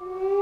you